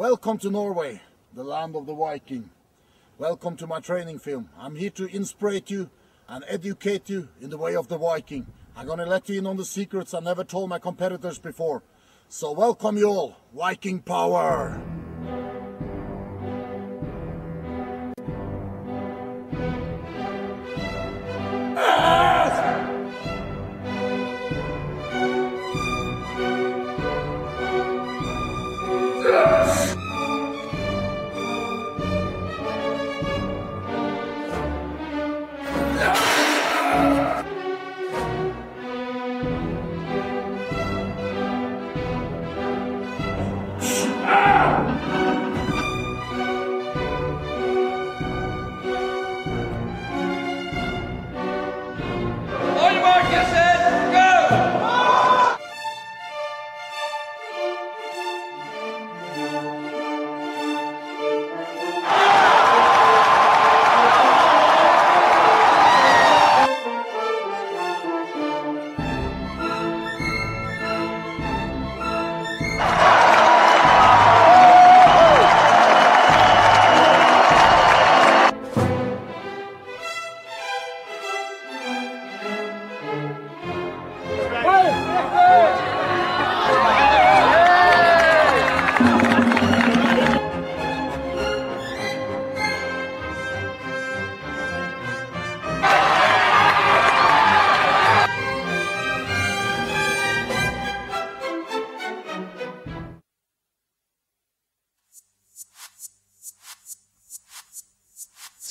Welcome to Norway, the land of the Viking. Welcome to my training film. I'm here to inspire you and educate you in the way of the Viking. I'm gonna let you in on the secrets I never told my competitors before. So welcome you all, Viking power!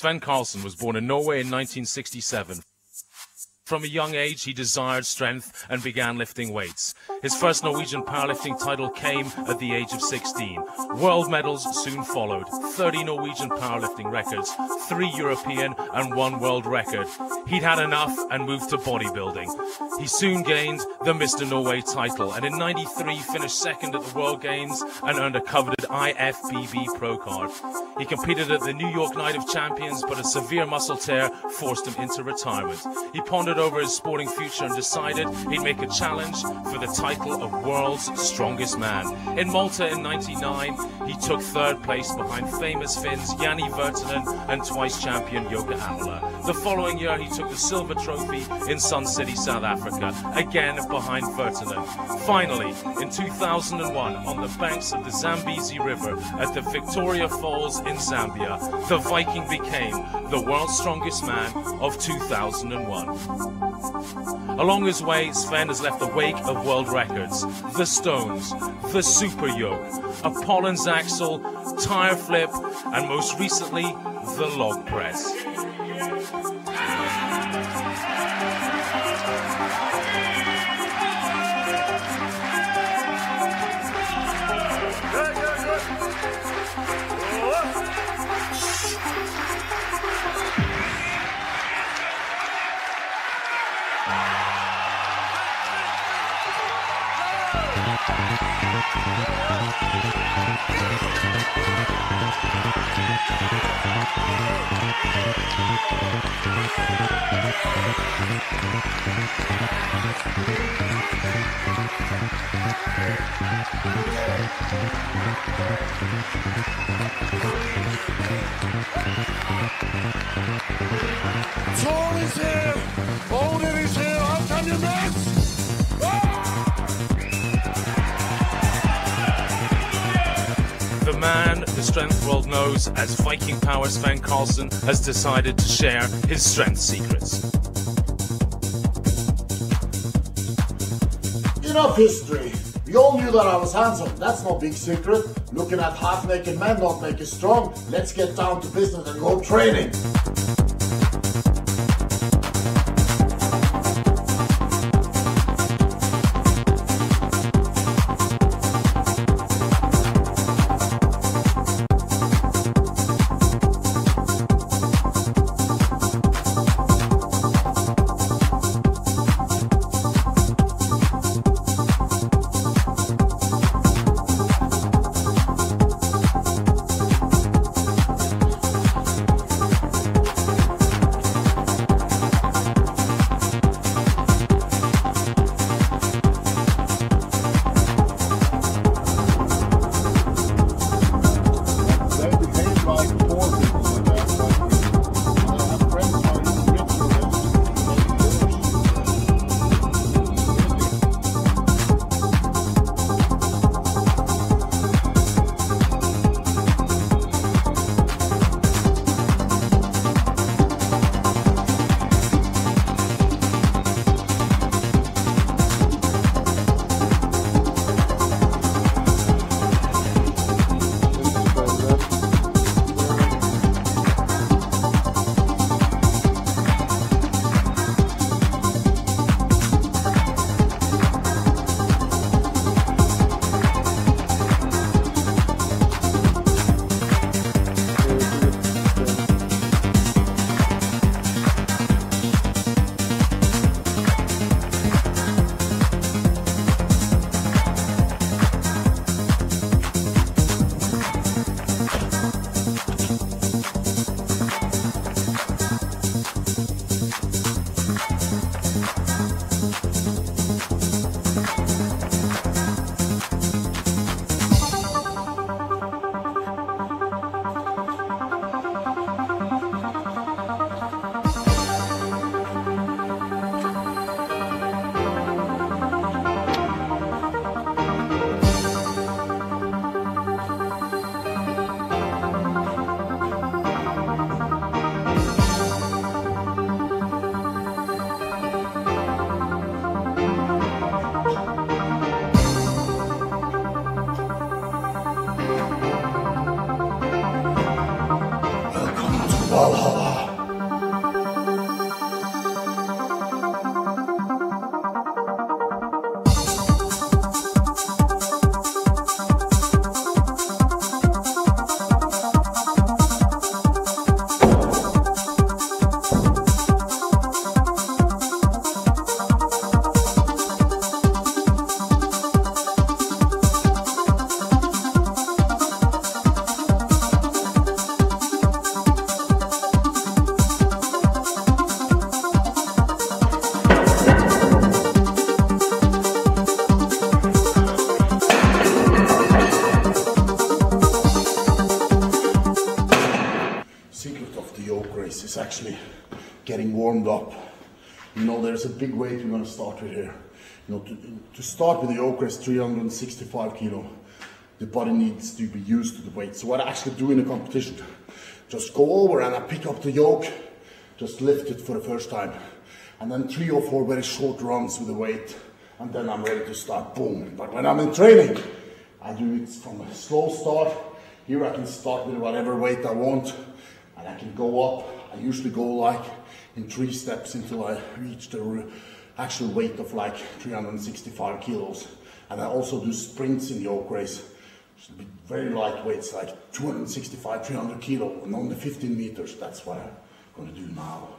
Svend Karlsen was born in Norway in 1967. From a young age, he desired strength and began lifting weights. His first Norwegian powerlifting title came at the age of 16. World medals soon followed 30 Norwegian powerlifting records, three European, and one world record. He'd had enough and moved to bodybuilding. He soon gained the Mr. Norway title and in 93 finished second at the World Games and earned a coveted IFBB Pro card. He competed at the New York Night of Champions, but a severe muscle tear forced him into retirement. He pondered over his sporting future and decided he'd make a challenge for the title of World's Strongest Man. In Malta in 99, he took third place behind famous Finns Janne Virtanen and twice champion Jouko Ahola. The following year, he took the silver trophy in Sun City, South Africa, again behind Virtanen. Finally, in 2001, on the banks of the Zambezi River at the Victoria Falls in Zambia, the Viking became the world's strongest man of 2001. Along his way, Sven has left the wake of world records. The Stones, the Super Yoke, Apollon's axle, tire flip, and most recently, the log press. Thank you. Thor is here! Odin is here! How can you miss? The man the strength world knows as Viking Power Svend Karlsen has decided to share his strength secrets. Enough history. We all knew that I was handsome. That's no big secret. Looking at half-naked men don't make you strong. Let's get down to business and go training. Here. You know, to, to start with the race 365 kilo, the body needs to be used to the weight. So what I actually do in a competition, just go over and I pick up the yoke, just lift it for the first time. And then three or four very short runs with the weight, and then I'm ready to start, boom. But when I'm in training, I do it from a slow start. Here I can start with whatever weight I want, and I can go up. I usually go like in three steps until I reach the actual weight of like 365 kilos. And I also do sprints in the yoke race. Very light weights, like 265, 300 kilo, and only 15 meters. That's what I'm going to do now.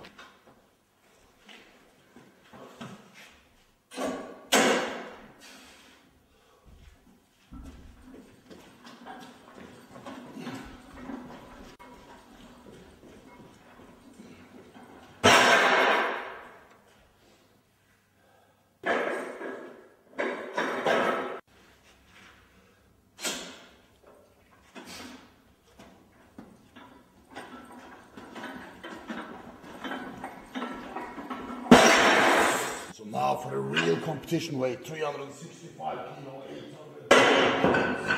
So now for the real competition weight, 365 kilo, 800.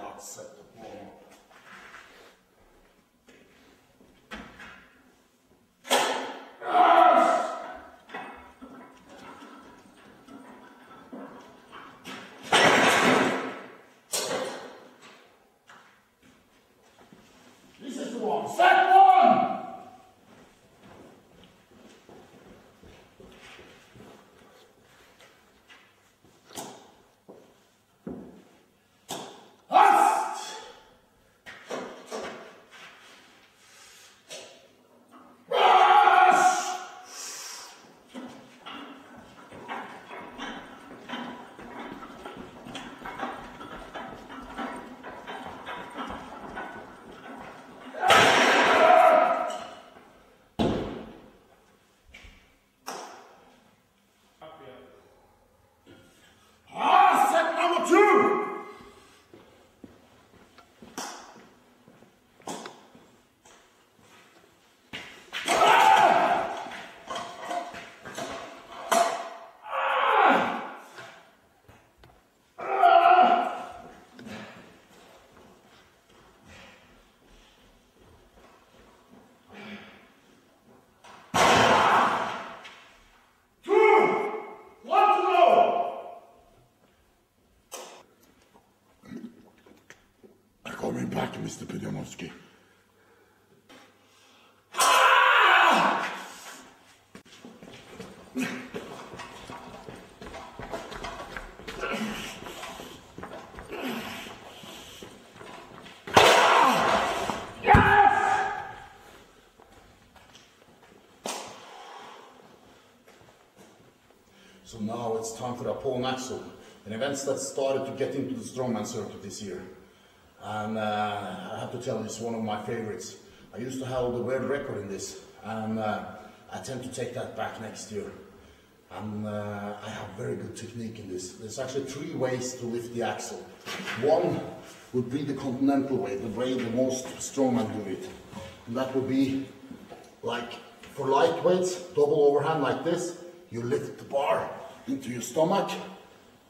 Now set the ball. This is the one. Set one! Hast! Rush! Ah, set number two! Two! One to go! Coming back, Mr. Pudzianowski. So now it's time for the Paul Maxwell, an event that started to get into the strongman circuit this year. And uh, I have to tell you, it's one of my favorites. I used to hold the world record in this, and uh, I tend to take that back next year. And uh, I have very good technique in this. There's actually three ways to lift the axle. One would be the continental way, the way the most strongmen do it. And that would be like for lightweights, double overhand like this. You lift the bar into your stomach,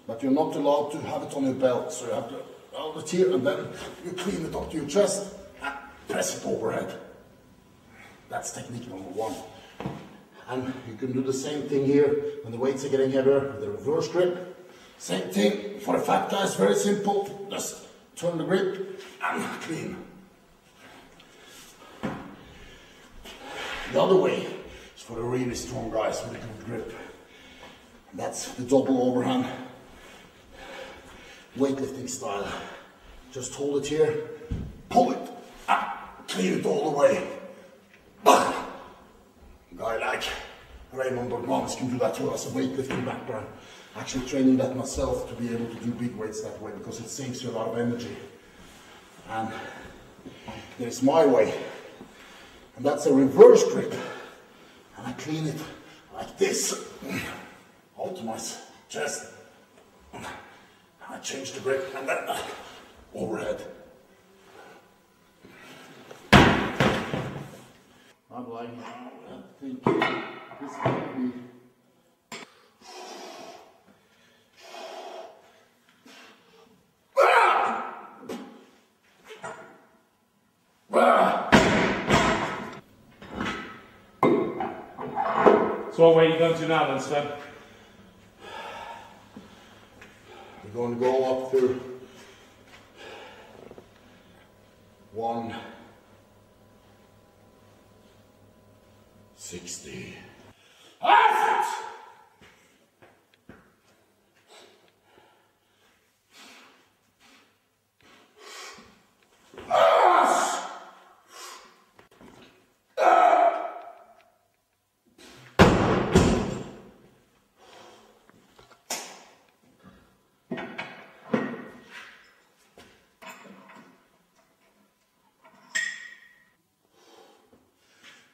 but you're not allowed to have it on your belt. So you have to hold it here and then you clean it up to your chest and press it overhead. That's technique number one. And you can do the same thing here when the weights are getting heavier with the reverse grip. Same thing for the fat guys, very simple. Just turn the grip and clean. The other way is for the really strong guys with a good grip. And that's the double overhand weightlifting style. Just hold it here, pull it, ah, clean it all the way. Ah. A guy like Raimonds Bergmanis can do that too as a weightlifting background. Actually training that myself to be able to do big weights that way because it saves you a lot of energy. And there's my way. And that's a reverse grip. And I clean it like this. Hold chest. And I change the grip and then uh, overhead. I'm like, I think this might be. So what are you going to do now then, Sven? We're going to go up to one sixty.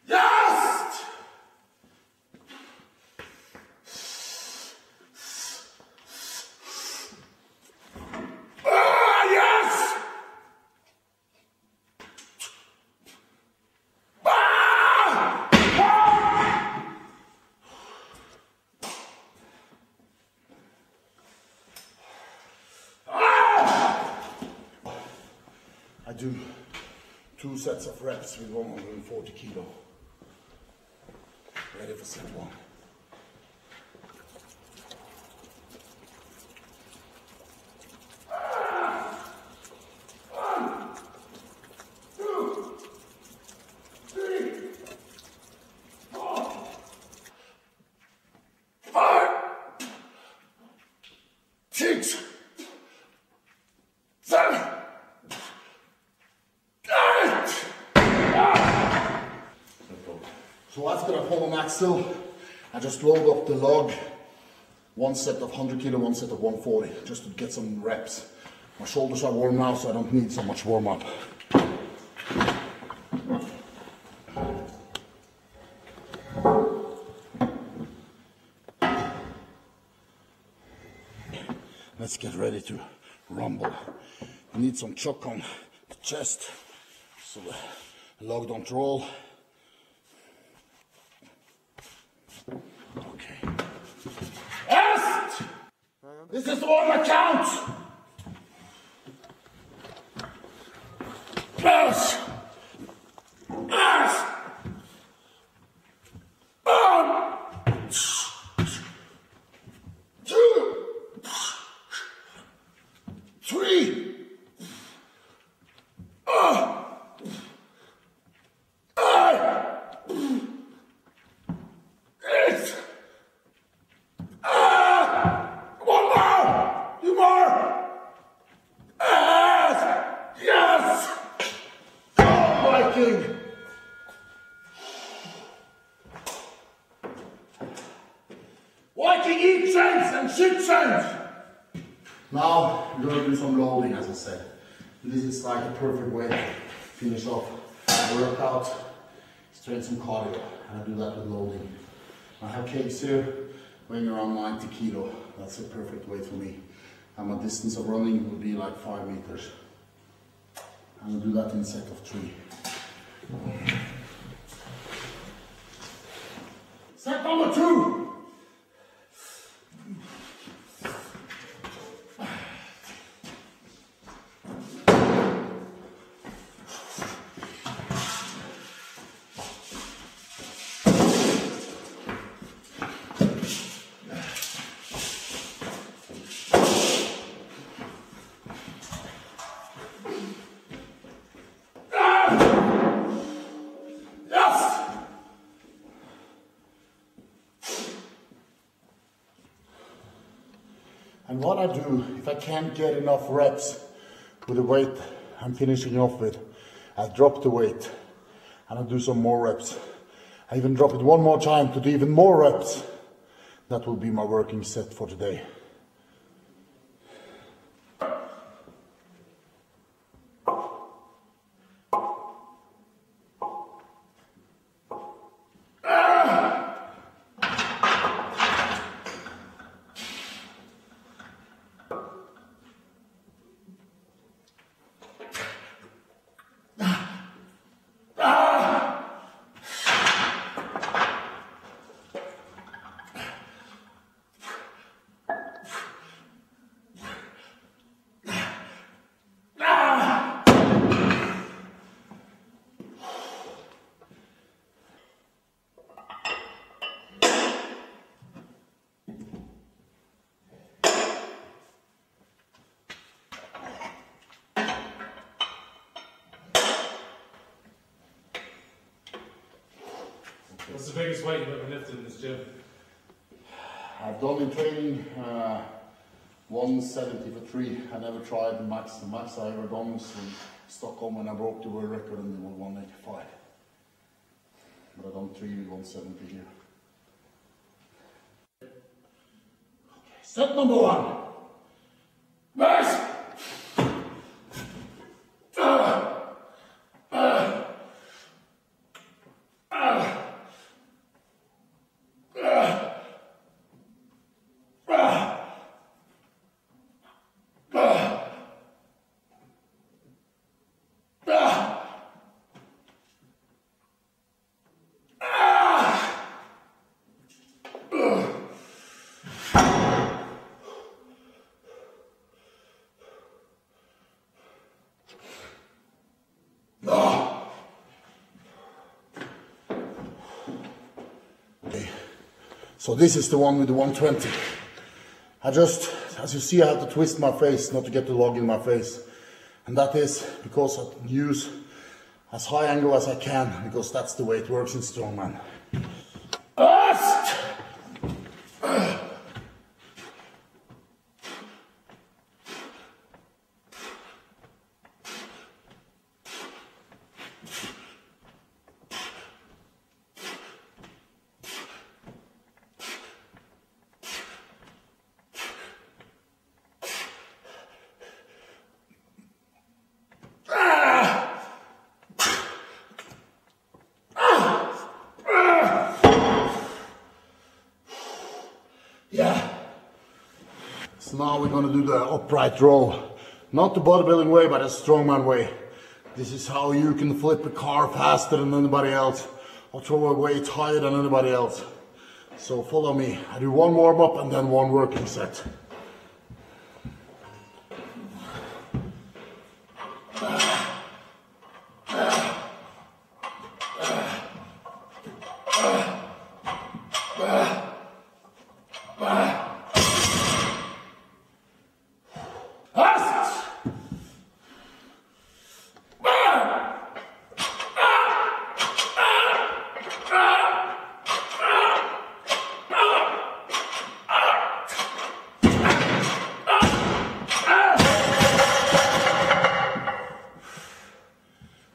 Yes! Ah, yes! Ah! Ah! Ah! I do two sets of reps with 140 kilo. Ready for set one. Five, six, seven, eight. So after I pull max still, I just load up the log, one set of 100 kilo, one set of 140, just to get some reps. My shoulders are warm now, so I don't need so much warm up. Let's get ready to rumble. Need some chuck on the chest, so the log don't roll. Okay. Yes! This is all that counts! Yes! Yes! One! Two! Three! Uh, eight! Ah! One more! Two more! Yes! Yes! Go, Viking! Viking eat sense and shit sense! Now we're gonna do some loading, as I said. This is like a perfect way to finish off the workout, straight some cardio, and I do that with loading. I have cakes here weighing around 90 kilo. That's a perfect weight for me. And my distance of running would be like five meters. I'm gonna do that in a set of three. Set number two. And what I do, if I can't get enough reps with the weight I'm finishing off with, I drop the weight and I do some more reps. I even drop it one more time to do even more reps. That will be my working set for today. What's the biggest weight you've ever lifted in this gym? I've done in training uh, 170 for three. I never tried the max. The max I ever done was in Stockholm when I broke the world record and it was 185. But I done three 170 here. Set number one. Max! So this is the one with the 120. I just, as you see, I have to twist my face not to get the log in my face. And that is because I use as high angle as I can because that's the way it works in strongman. Yeah. So now we're gonna do the upright row. Not the bodybuilding way, but a strongman way. This is how you can flip a car faster than anybody else or throw a weight higher than anybody else. So follow me. I do one warm up and then one working set.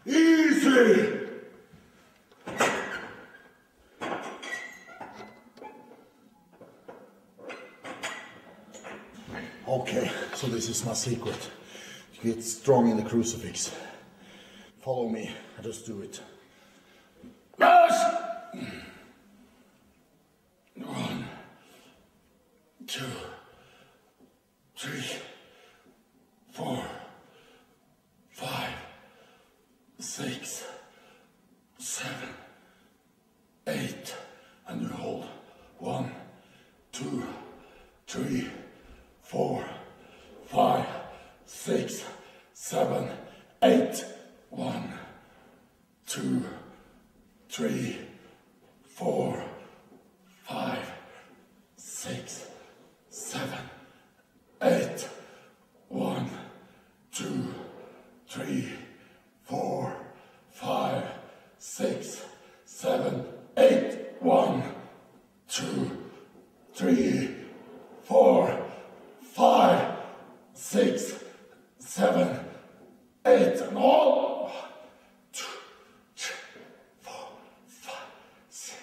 Easy! Okay, so this is my secret. To get strong in the crucifix. Follow me, I just do it. Yes! One, two, three, four, five, six, seven, eight, and you hold. One, two, three, four, five, six, seven, eight. One, two, three, four, five, six, seven, eight. One, two, three, four, five, six, seven, eight. One, two, three, four, five, six, seven, eight, and all. One, two, three, four, five, six,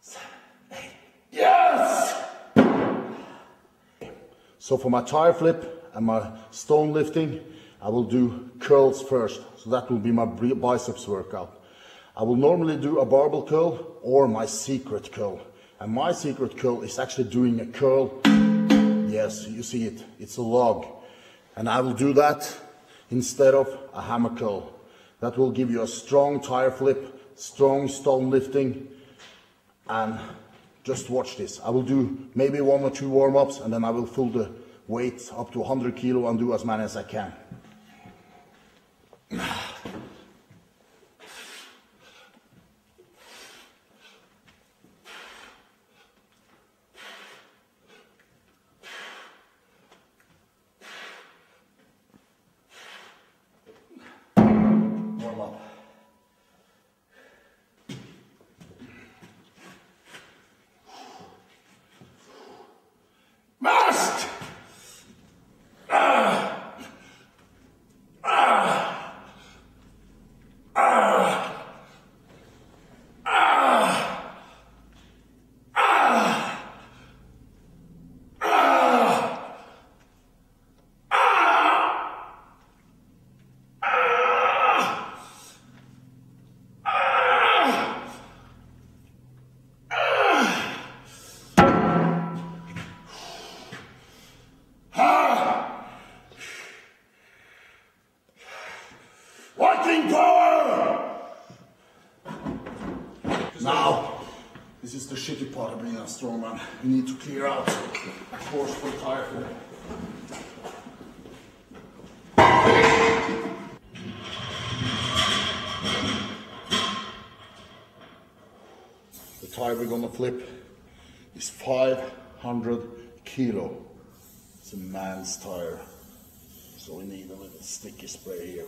seven, eight. Yes! So for my tire flip and my stone lifting, I will do curls first. So that will be my biceps workout. I will normally do a barbell curl or my secret curl. And my secret curl is actually doing a curl. Yes, you see it. It's a log. And I will do that instead of a hammer curl. That will give you a strong tire flip, strong stone lifting, and just watch this. I will do maybe one or two warm-ups and then I will fill the weight up to 100 kilo and do as many as I can. Warm up. Yes! Viking power! Now, this is the shitty part of being a strongman. You need to clear out a forceful tire flow. The tire we're gonna flip is 500 kilo. It's a man's tire. So we need a little sticky spray here.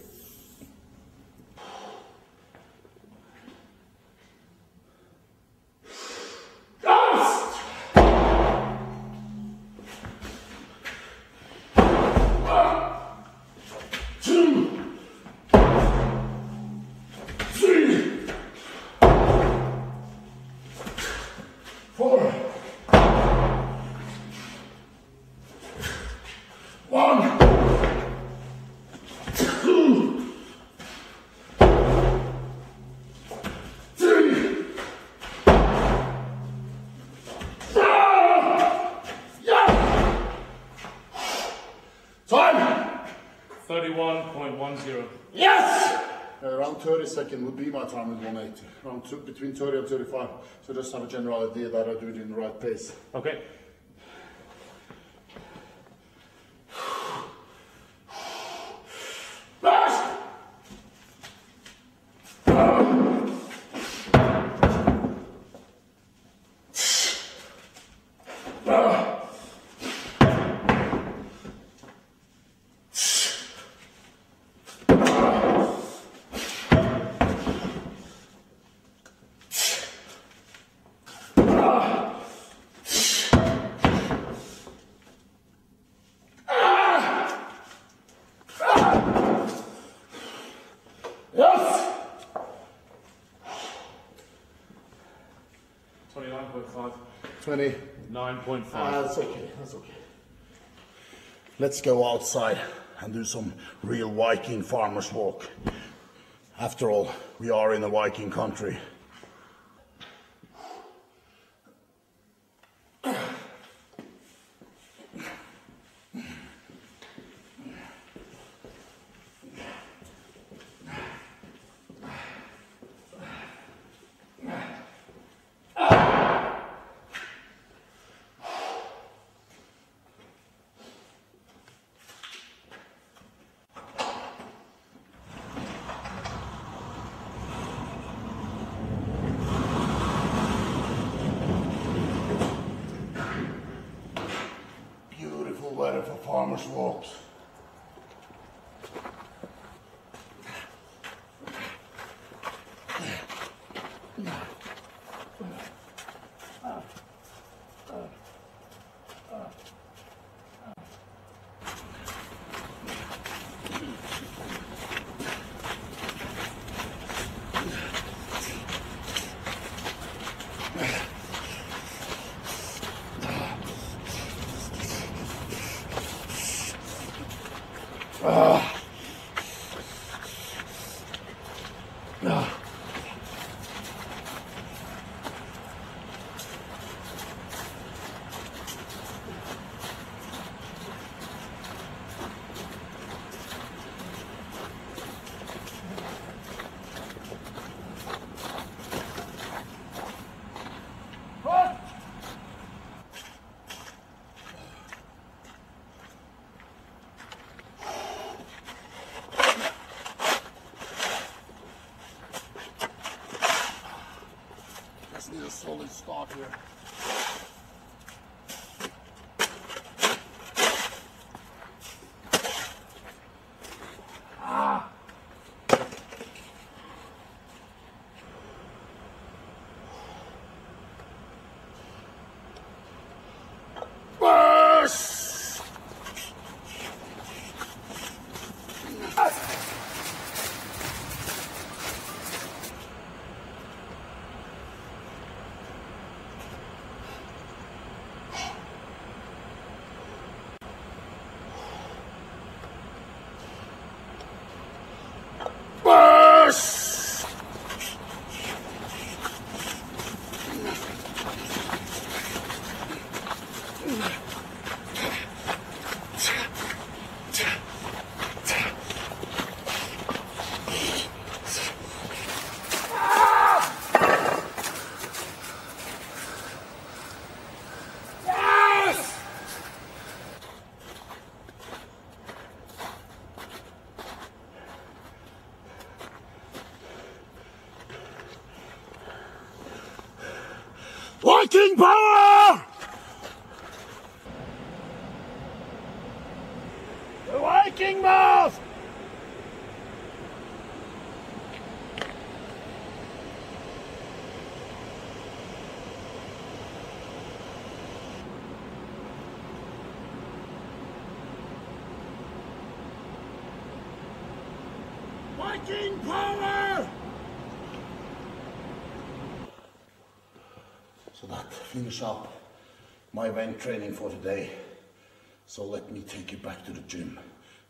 With 180. Around between 30 and 35. So just have a general idea that I do it in the right pace. Okay. Last! Yes! 29.5. 20. 9.5. Ah, that's okay. That's okay. Let's go outside and do some real Viking farmers walk. After all, we are in a Viking country. For farmers walks. So that finish up my event training for today. So let me take you back to the gym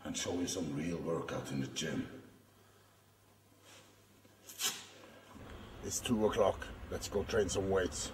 and show you some real workout in the gym. It's two o'clock. Let's go train some weights.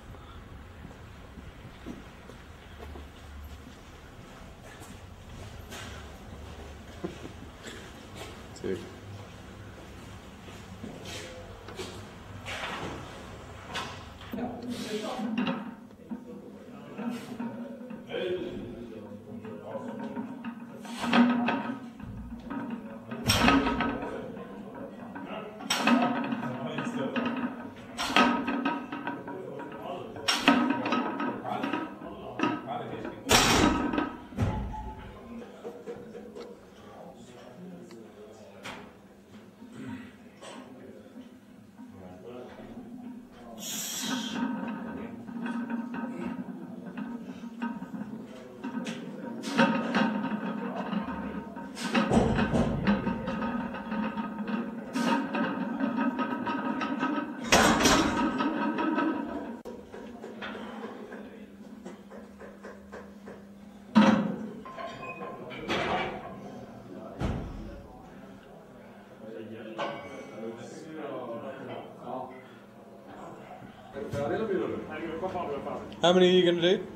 How many are you going to do?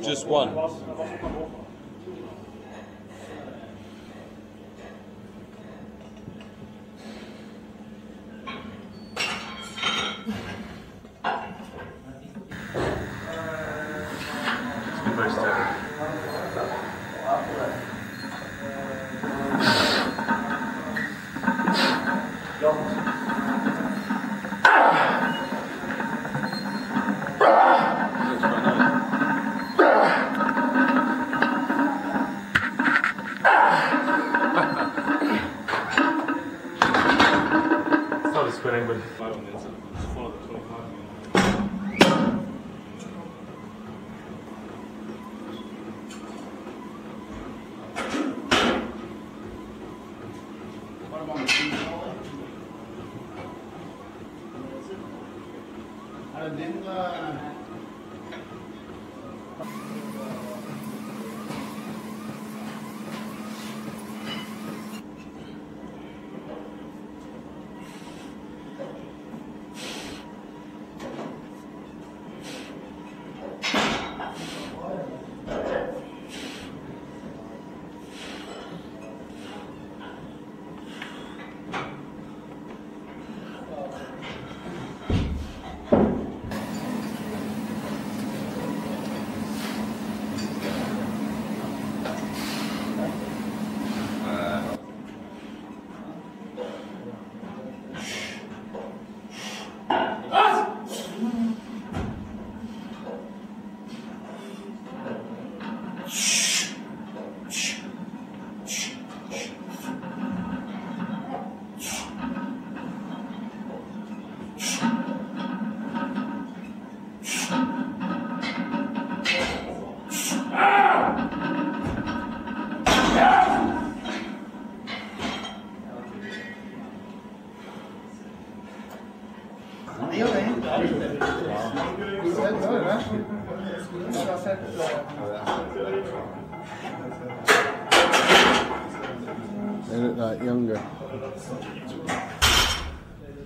Just one. Started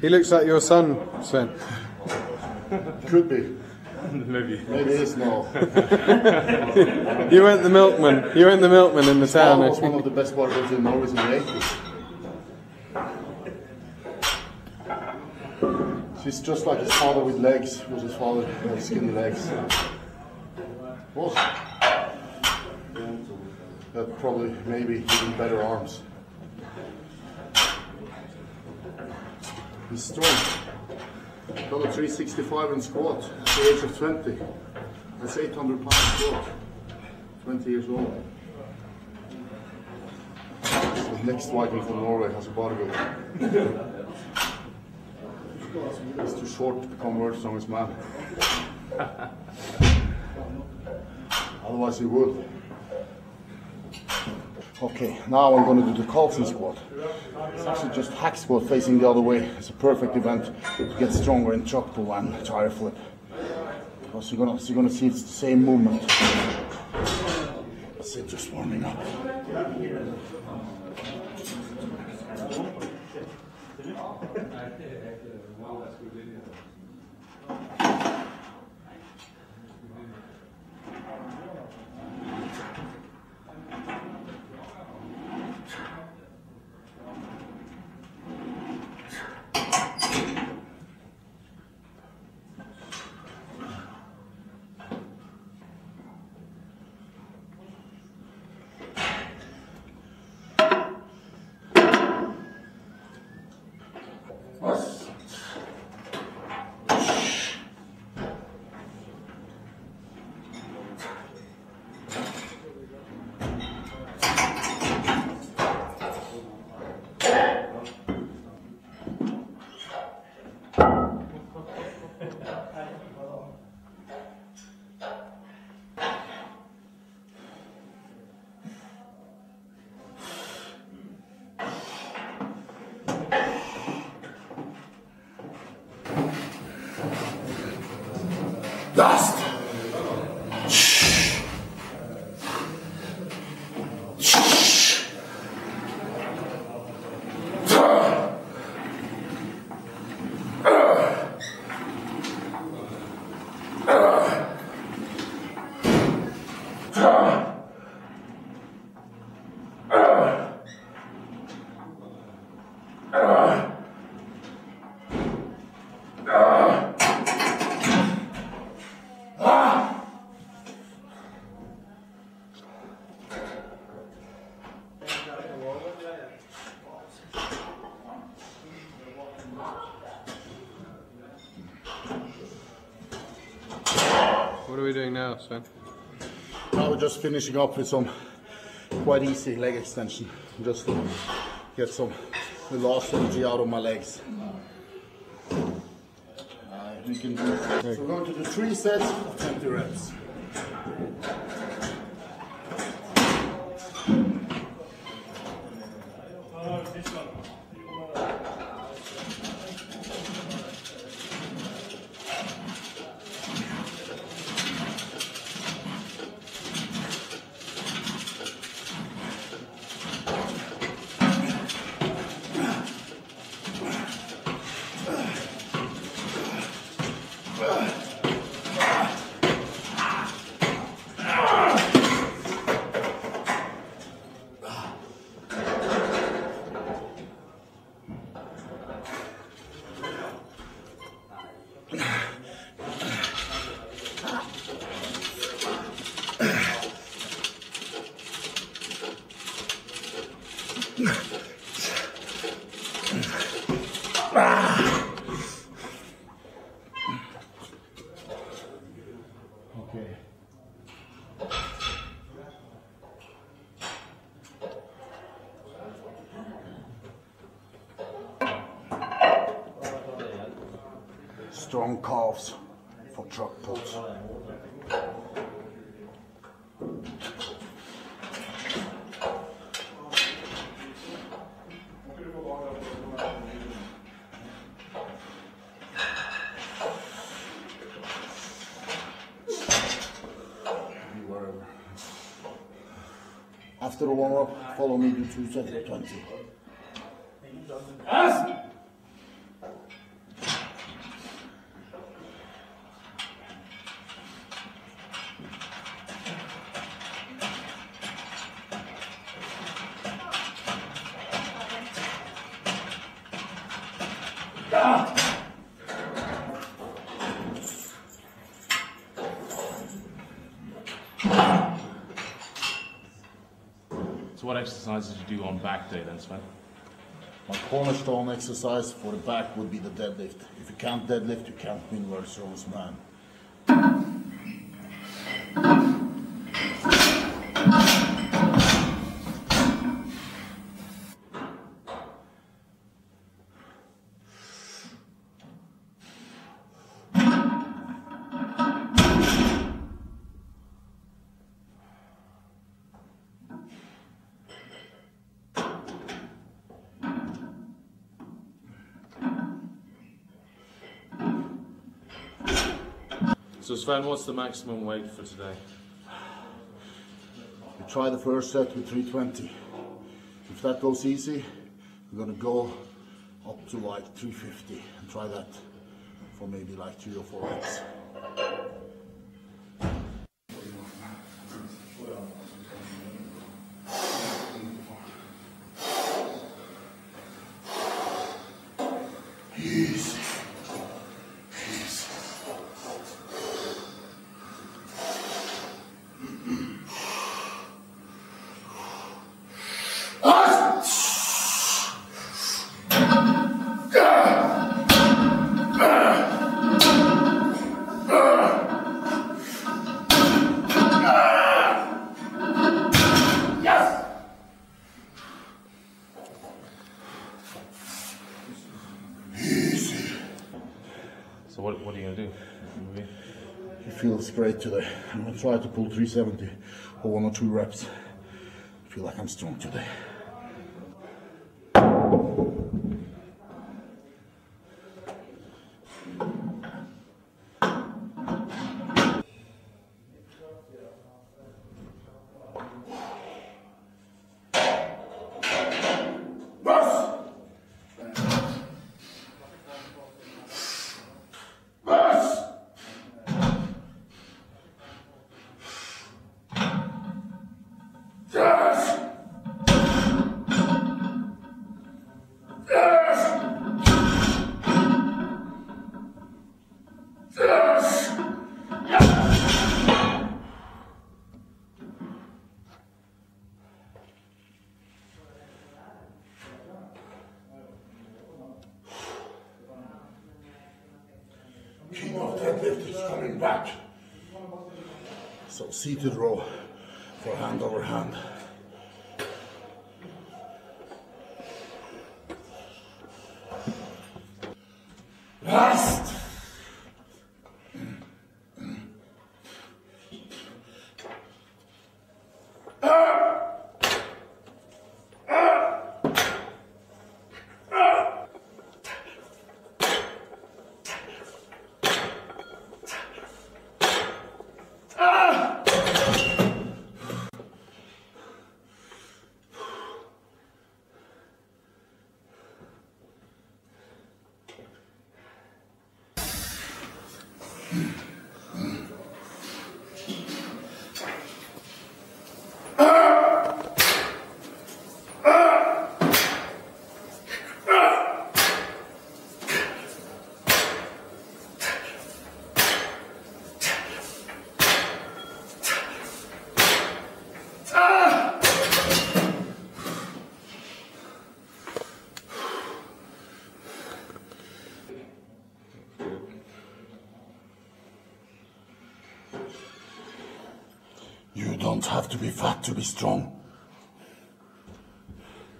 He looks like your son, Svend. Could be. Maybe. Maybe it is now. You weren't the milkman. You weren't the milkman in the Stal town. was one of the best bodybuilders in Norway in the 80s. She's just like his father with legs, was his father had skinny legs. Was. But uh, probably, maybe even better arms. He's strong. Done a 365 in squat at the age of 20. That's 800 pounds squat. 20 years old. The next Viking from Norway has a bodybuilder. He's too short to become world's strongest man. Otherwise he would. Okay, now I'm going to do the Karlsen squat. It's actually just hack squat facing the other way. It's a perfect event to get stronger in truck pull and tire flip. Because you're gonna, you're gonna see it's the same movement. That's it, just warming up. Dust! What are we Now we're just finishing up with some quite easy leg extension, just to get some the last energy out of my legs. Uh, we can do, so we're going to do three sets of 20 reps. strong calves for truck pulls. After the warm-up, follow me to 220. Exercises did you do on back day then, Svend? My cornerstone exercise for the back would be the deadlift. If you can't deadlift, you can't win World Series, man. So Svend, what's the maximum weight for today? We try the first set with 320. If that goes easy, we're gonna go up to like 350 and try that for maybe like three or four reps. Easy. Easy. So what, what are you gonna do? Maybe- Great today. I'm gonna try to pull 370 or one or two reps. I feel like I'm strong today. Back. So seated row for hand over hand. Last. You don't have to be fat to be strong.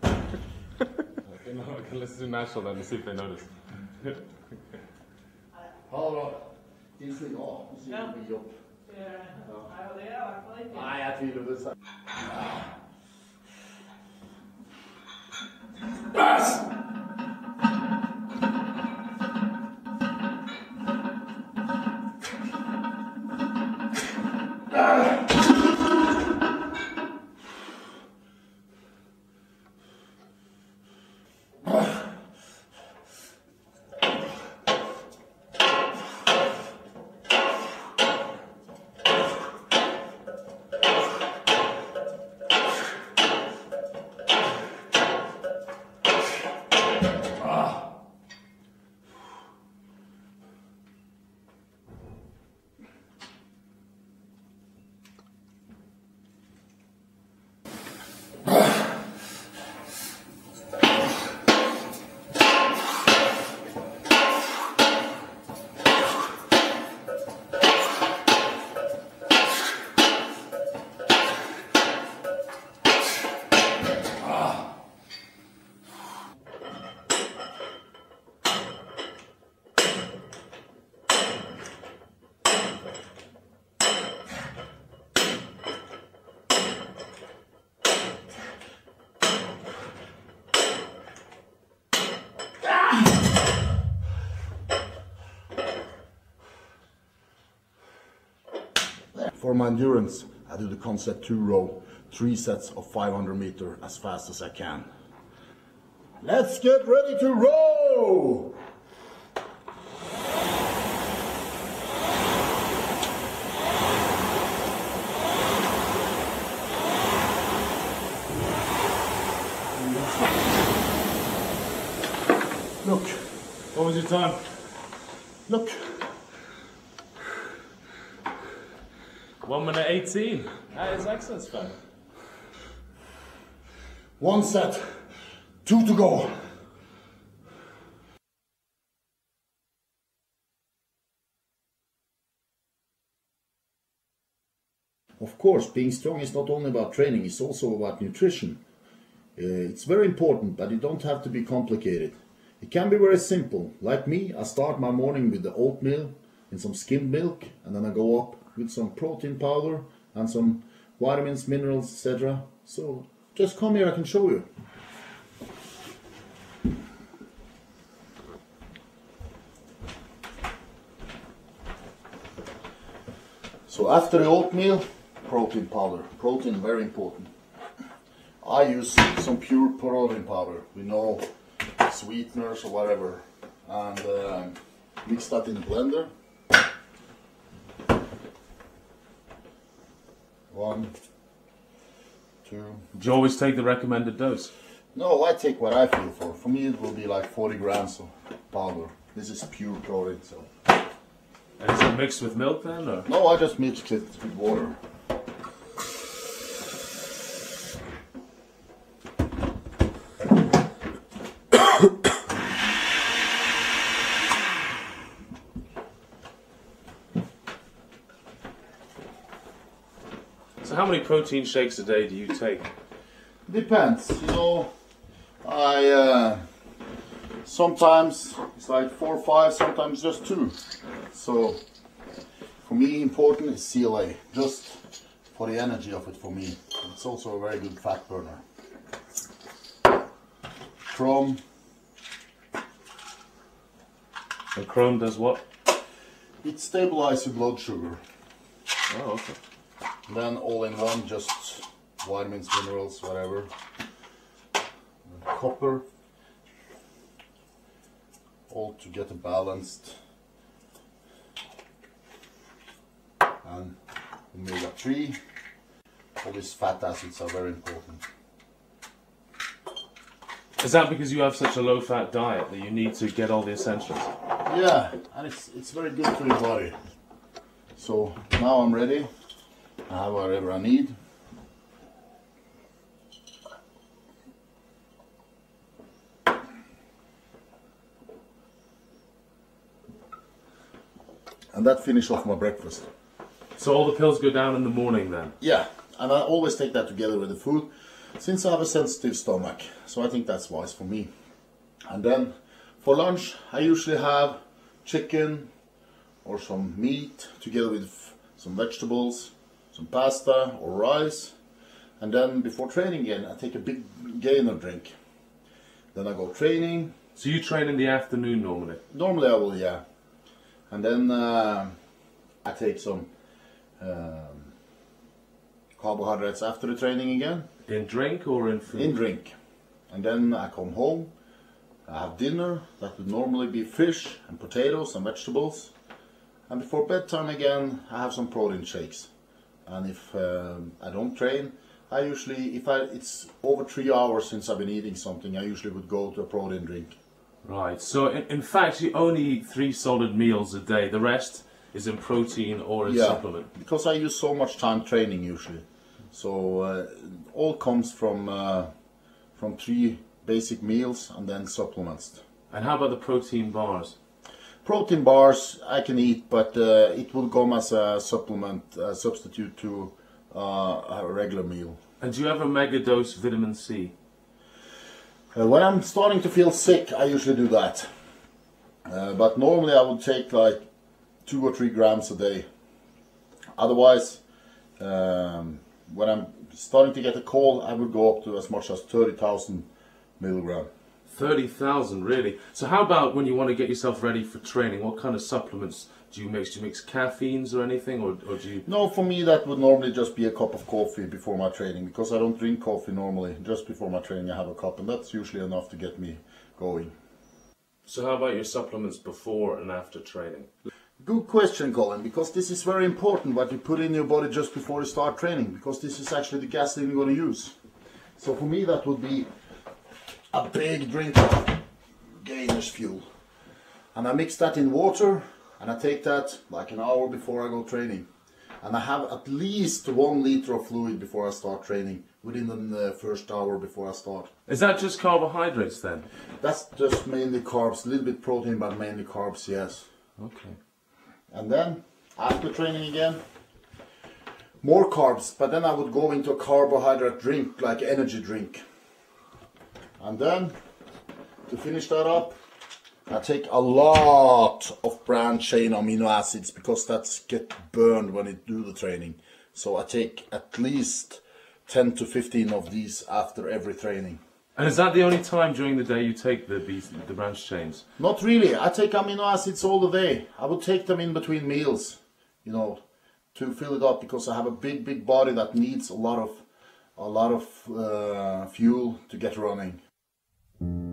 Okay, no, okay, let's do natural then and see if they notice. Hallå, finns det idag? Det ser vi upp. Nej, jag tvilar det. For my endurance, I do the concept two row, three sets of 500 meter as fast as I can. Let's get ready to row! Look, What was your time? look. One minute eighteen. That is excellent, Svend. One set, two to go. Of course, being strong is not only about training, it's also about nutrition. Uh, it's very important, but it don't have to be complicated. It can be very simple. Like me, I start my morning with the oatmeal and some skimmed milk, and then I go up with some protein powder and some vitamins, minerals, etc. So just come here, I can show you. So after the oatmeal, protein powder. Protein very important. I use some pure protein powder with no sweeteners or whatever, and um, mix that in the blender. One, two. Do you always take the recommended dose? No, I take what I feel for. For me, it will be like 40 grams of powder. This is pure protein, so. And is it mixed with milk then, or? No, I just mix it with water. Protein shakes a day do you take? Depends, you know. I uh, sometimes it's like four or five, sometimes just two. So for me, important is CLA, just for the energy of it. For me, it's also a very good fat burner. Chrome, And Chrome does what? it stabilizes your blood sugar. Oh, okay. Then all in one, just vitamins, minerals, whatever. Copper, all to get a balanced. And omega 3, all these fat acids are very important. Is that because you have such a low-fat diet that you need to get all the essentials? Yeah, and it's, it's very good for your body. So now I'm ready. I have whatever I need. And that finish off my breakfast. So all the pills go down in the morning then? Yeah, and I always take that together with the food since I have a sensitive stomach. So I think that's wise for me. And then for lunch, I usually have chicken or some meat together with some vegetables, some pasta or rice. And then before training again, I take a big gainer drink. Then I go training. So you train in the afternoon normally? Normally I will, yeah. And then uh, I take some um, carbohydrates after the training again. In drink or in food? in drink. And then I come home, I have dinner, that would normally be fish and potatoes and vegetables. And before bedtime again, I have some protein shakes. And if um, I don't train, I usually, if I, it's over three hours since I've been eating something, I usually would go to a protein drink. Right. So in, in fact, you only eat three solid meals a day. The rest is in protein or in supplement. because I use so much time training usually. So uh, all comes from uh, from three basic meals and then supplements. And how about the protein bars? Protein bars I can eat, but uh, it will come as a supplement, uh, substitute to uh, a regular meal. And do you ever mega dose vitamin C? Uh, when I'm starting to feel sick, I usually do that. Uh, but normally I would take like two or three grams a day. Otherwise, um, when I'm starting to get a cold, I would go up to as much as 30,000 milligram. 30,000, really? So how about when you want to get yourself ready for training? What kind of supplements Do you mix do you mix caffeines or anything, or, or do you? No, for me that would normally just be a cup of coffee before my training because I don't drink coffee normally. Just before my training, I have a cup, and that's usually enough to get me going. So how about your supplements before and after training? Good question, Colin, because this is very important what you put in your body just before you start training, because this is actually the gasoline you're going to use. So for me, that would be a big drink of Gainers fuel. And I mix that in water, and I take that like an hour before I go training. And I have at least one liter of fluid before I start training, within the uh, first hour before I start. Is that just carbohydrates then? That's just mainly carbs, a little bit protein, but mainly carbs, yes. Okay. And then after training again, more carbs, but then I would go into a carbohydrate drink, like energy drink. And then to finish that up, I take a lot of branched chain amino acids because that's get burned when you do the training. So I take at least 10 to 15 of these after every training. And is that the only time during the day you take the the branch chains? Not really. I take amino acids all the day. I would take them in between meals, you know, to fill it up because I have a big, big body that needs a lot of, a lot of uh, fuel to get running. Thank you.